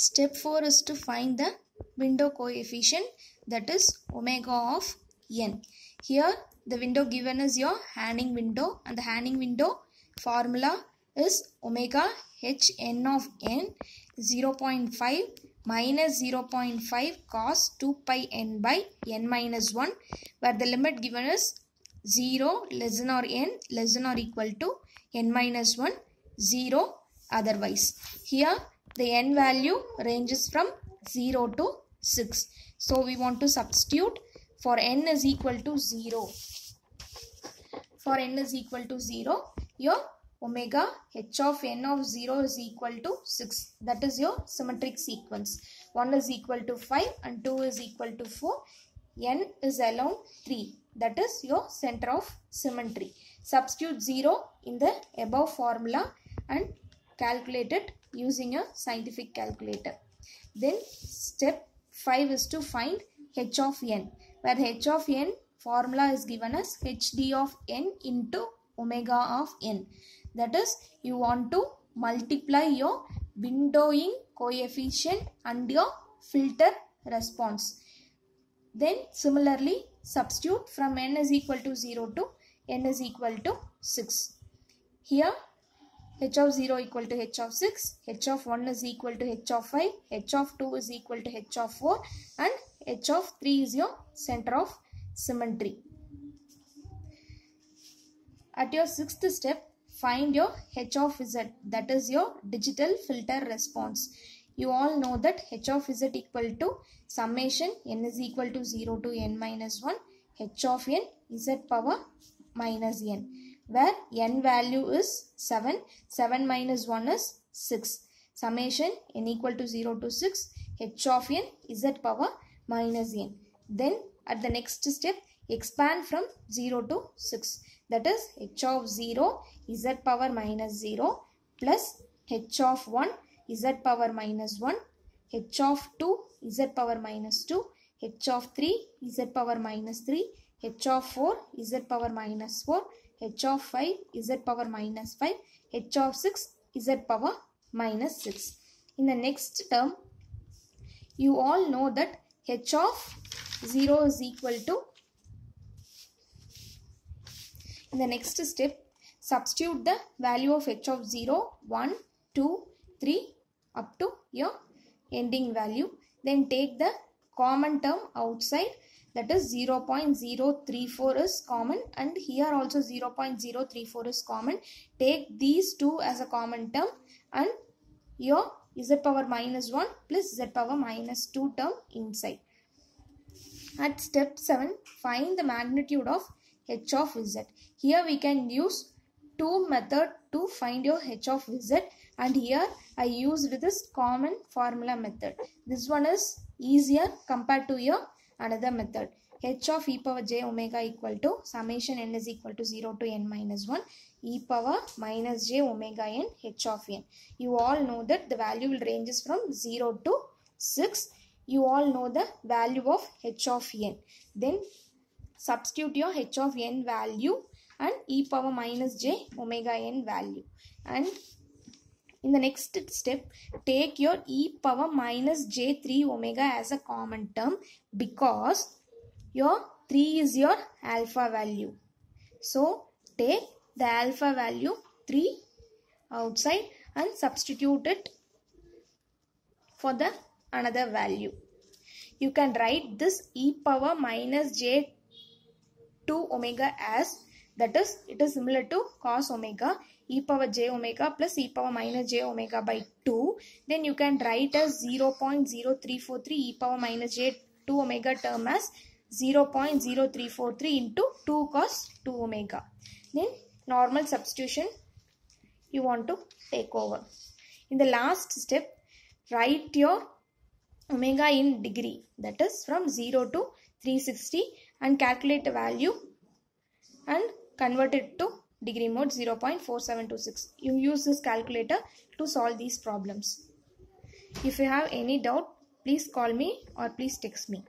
Step 4 is to find the window coefficient that is omega of n. Here the window given is your Hanning window and the Hanning window formula is omega h n of n 0.5 minus 0.5 cos 2 pi n by n minus 1 where the limit given is 0 less than or n less than or equal to n minus 1 0 otherwise. Here the n value ranges from 0 to 6. So we want to substitute for n is equal to 0. For n is equal to 0, your omega h of n of 0 is equal to 6. That is your symmetric sequence. 1 is equal to 5 and 2 is equal to 4. n is along 3. That is your center of symmetry. Substitute 0 in the above formula and calculate it using a scientific calculator. Then step 5 is to find h of n where h of n formula is given as hd of n into omega of n. That is you want to multiply your windowing coefficient and your filter response. Then similarly substitute from n is equal to 0 to n is equal to 6. Here h of 0 equal to h of 6, h of 1 is equal to h of 5, h of 2 is equal to h of 4 and h of 3 is your center of symmetry. At your sixth step, find your h of z that is your digital filter response. You all know that h of z equal to summation n is equal to 0 to n minus 1 h of n z power minus n where n value is 7 7 minus 1 is 6 summation n equal to 0 to 6 h of n z power minus n. Then at the next step expand from 0 to 6 that is h of 0 z power minus 0 plus h of 1 z power minus 1 h of 2 z power minus 2 h of 3 z power minus 3 h of 4 z power minus 4 h of 5 z power minus 5 h of 6 z power minus 6 in the next term you all know that h of 0 is equal to in the next step, substitute the value of h of 0, 1, 2, 3 up to your ending value. Then take the common term outside that is 0.034 is common and here also 0.034 is common. Take these two as a common term and your z power minus 1 plus z power minus 2 term inside. At step 7, find the magnitude of h of z. Here we can use two method to find your h of z and here I used this common formula method. This one is easier compared to your another method. h of e power j omega equal to summation n is equal to 0 to n minus 1 e power minus j omega n h of n. You all know that the value will ranges from 0 to 6. You all know the value of h of n. Then substitute your h of n value and e power minus j omega n value and in the next step take your e power minus j3 omega as a common term because your 3 is your alpha value. So take the alpha value 3 outside and substitute it for the another value. You can write this e power minus j 2 omega as that is it is similar to cos omega e power j omega plus e power minus j omega by 2 then you can write as 0.0343 e power minus j 2 omega term as 0.0343 into 2 cos 2 omega. Then normal substitution you want to take over. In the last step write your omega in degree that is from 0 to 360 and calculate the value and convert it to degree mode 0.4726. You use this calculator to solve these problems. If you have any doubt, please call me or please text me.